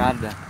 escada